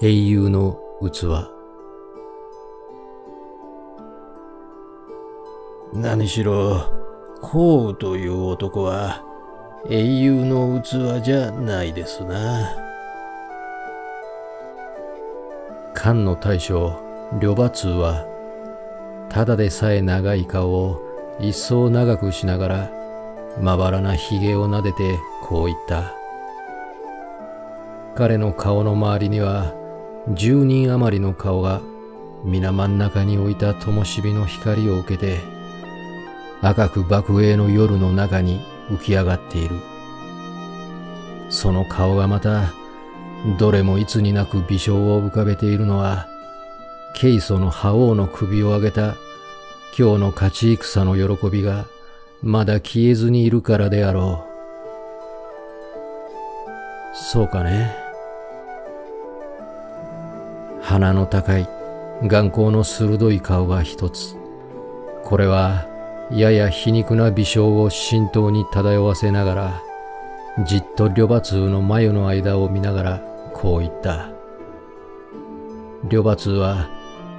英雄の器何しろ、孔という男は英雄の器じゃないですな。漢の大将、呂馬通は、ただでさえ長い顔を一層長くしながら、まばらな髭を撫でてこう言った。彼の顔の周りには、十人余りの顔が皆真ん中に置いた灯火の光を受けて赤く爆栄の夜の中に浮き上がっている。その顔がまたどれもいつになく微笑を浮かべているのはケイソの覇王の首を上げた今日の勝ち戦の喜びがまだ消えずにいるからであろう。そうかね。鼻の高い眼光の鋭い顔が一つ。これはやや皮肉な微笑を浸透に漂わせながらじっと呂馬通の眉の間を見ながらこう言った。呂馬通は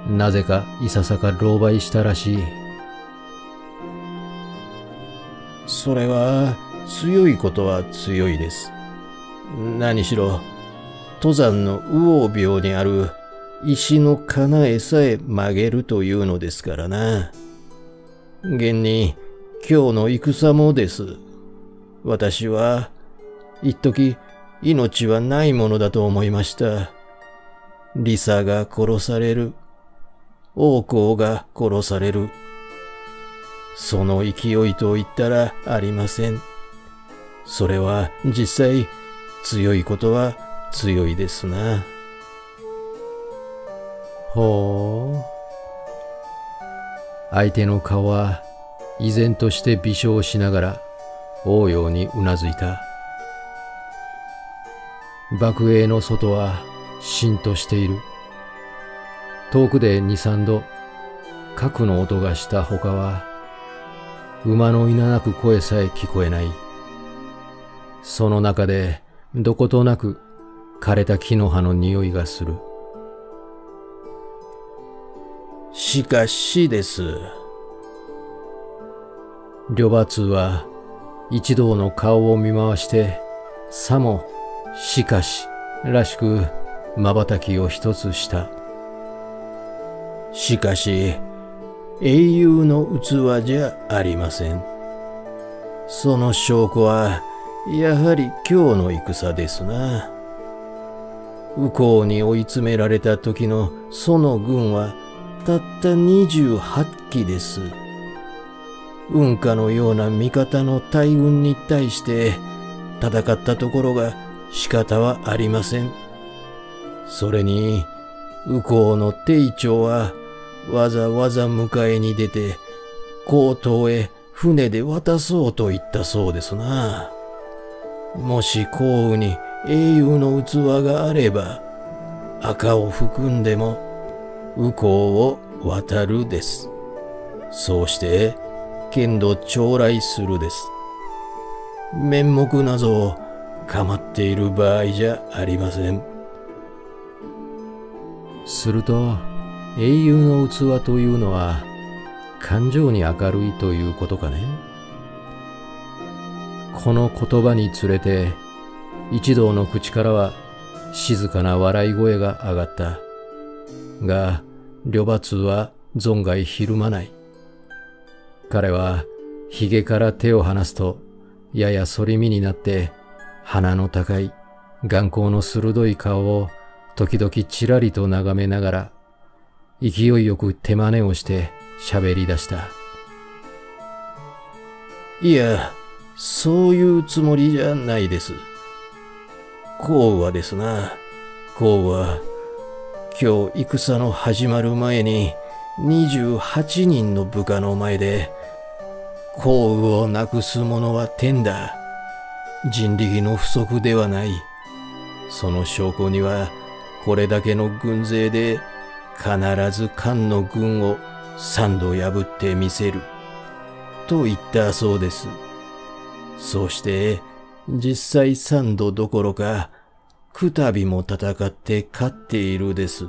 なぜかいささか狼狽したらしい。それは強いことは強いです。何しろ登山の魚病にある石の叶えさえ曲げるというのですからな。現に今日の戦もです。私は、一時命はないものだと思いました。リサが殺される。王侯が殺される。その勢いと言ったらありません。それは実際強いことは強いですな。ほう。相手の顔は依然として微笑しながら応用にうなずいた。爆栄の外はしんとしている。遠くで二三度核の音がしたほかは馬のいななく声さえ聞こえない。その中でどことなく枯れた木の葉の匂いがする。しかしです。呂馬通は一同の顔を見回して、さもしかしらしく瞬きを一つした。しかし、英雄の器じゃありません。その証拠は、やはり今日の戦ですな。右近に追い詰められた時のその軍はたった28機です。運河のような味方の大軍に対して戦ったところが仕方はありません。それに、右近の帝長はわざわざ迎えに出て、江東へ船で渡そうと言ったそうですな。もし降雨に英雄の器があれば、赤を含んでも右近を渡るです。そうして、剣道将来するです。面目なぞ構っている場合じゃありません。すると、英雄の器というのは、感情に明るいということかね。この言葉につれて、一同の口からは静かな笑い声が上がった。が、呂馬通は存外ひるまない。彼は髭から手を離すと、やや反り身になって、鼻の高い、眼光の鋭い顔を時々ちらりと眺めながら、勢いよく手真似をして喋り出した。いや、そういうつもりじゃないです。こうはですな、こうは今日戦の始まる前に28人の部下の前で幸運をなくす者は天だ。人力の不足ではない。その証拠にはこれだけの軍勢で必ず漢の軍を三度破ってみせる。と言ったそうです。そして実際三度どころかくたびも戦って勝っているです。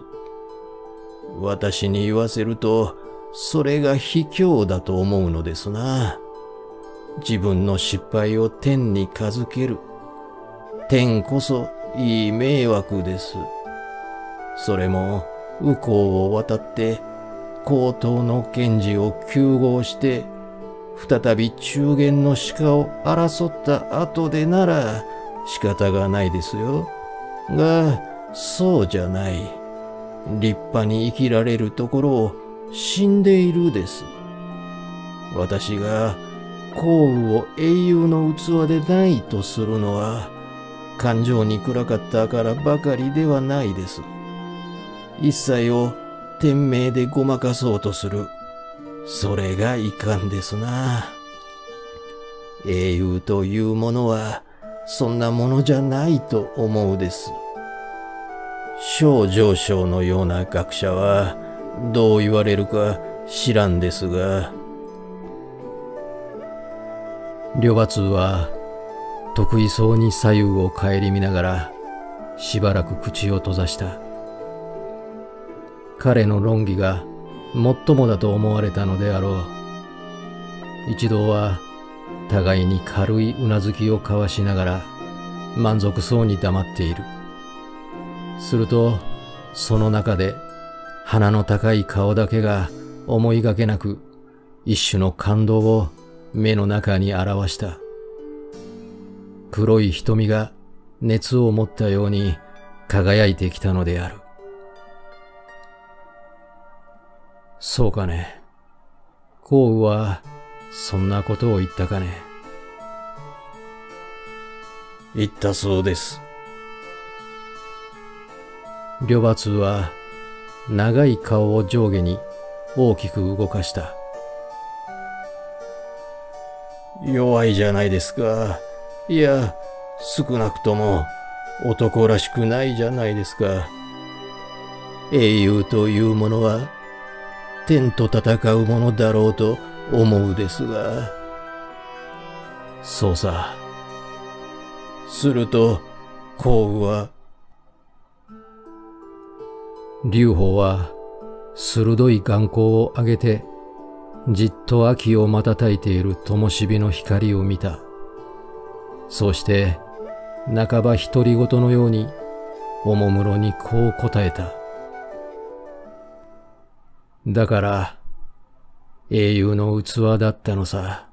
私に言わせると、それが卑怯だと思うのですな。自分の失敗を天にかずける。天こそいい迷惑です。それも、右向を渡って、高等の賢治を救合して、再び中元の鹿を争った後でなら仕方がないですよ。が、そうじゃない。立派に生きられるところを死んでいるです。私が幸運を英雄の器でないとするのは、感情に暗かったからばかりではないです。一切を天命でごまかそうとする。それがいかんですな。英雄というものは、そんなものじゃないと思うです。小上昇のような学者は、どう言われるか知らんですが、両馬通は得意そうに左右を顧みながらしばらく口を閉ざした。彼の論議が最もだと思われたのであろう。一同は互いに軽いうなずきを交わしながら満足そうに黙っているするとその中で鼻の高い顔だけが思いがけなく一種の感動を目の中に表した。黒い瞳が熱を持ったように輝いてきたのである。そうかね。幸雨はそんなことを言ったかね？言ったそうです。両馬通は長い顔を上下に大きく動かした。弱いじゃないですか。いや、少なくとも男らしくないじゃないですか。英雄というものは天と戦うものだろうと思うですが。そうさ。すると、幸雨は、劉邦は鋭い眼光を上げてじっと秋を瞬いている灯火の光を見た。そうして、半ば独り言のように、おもむろにこう答えた。だから、英雄の器だったのさ。